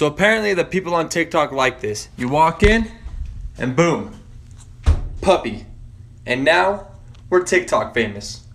So apparently the people on TikTok like this. You walk in, and boom, puppy. And now we're TikTok famous.